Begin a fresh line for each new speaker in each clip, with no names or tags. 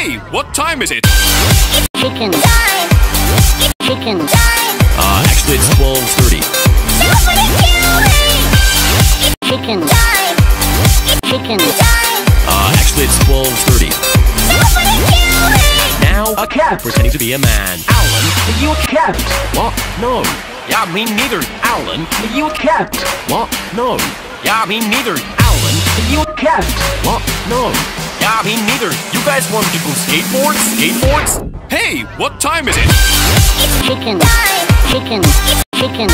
Hey, what time is it?
Chicken. Chicken.
Uh, actually, it's 12.30.
Chicken. Chicken.
Uh, actually, it's 12.30. Now, a cat pretending to be a man.
Alan, are you a cat?
What? No.
Yeah, me neither. Alan, are you a cat?
What? No.
Yeah, me neither. Alan, are you a cat?
What? No.
Yeah, me neither. You guys want to go skateboards? Skateboards?
Hey, what time is it?
It's Chicken. Time. Chicken. Chicken.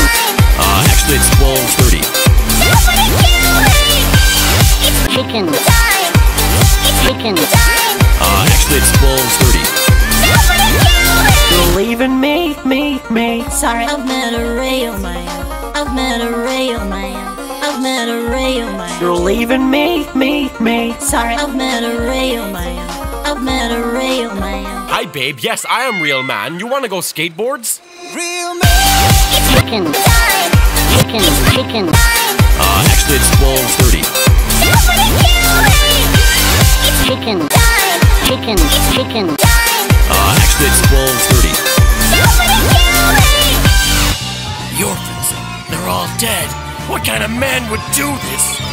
Uh, actually, it's 12.30.
It's Chicken. Time. It's chicken. Time.
Uh, actually, it's 12.30.
You're leaving me, me, me.
Sorry, I've met a met a real man.
You're leaving me, me, me.
Sorry, I've met a real man. I've met a real man.
Hi, babe. Yes, I am real man. You want to go skateboards? Real man.
Chicken. Chicken. Chicken.
Uh, actually, it's 12.30.
Chicken. Chicken. Chicken.
Uh, actually, it's 12.30.
The orphans. They're all dead. What kind of man would do this?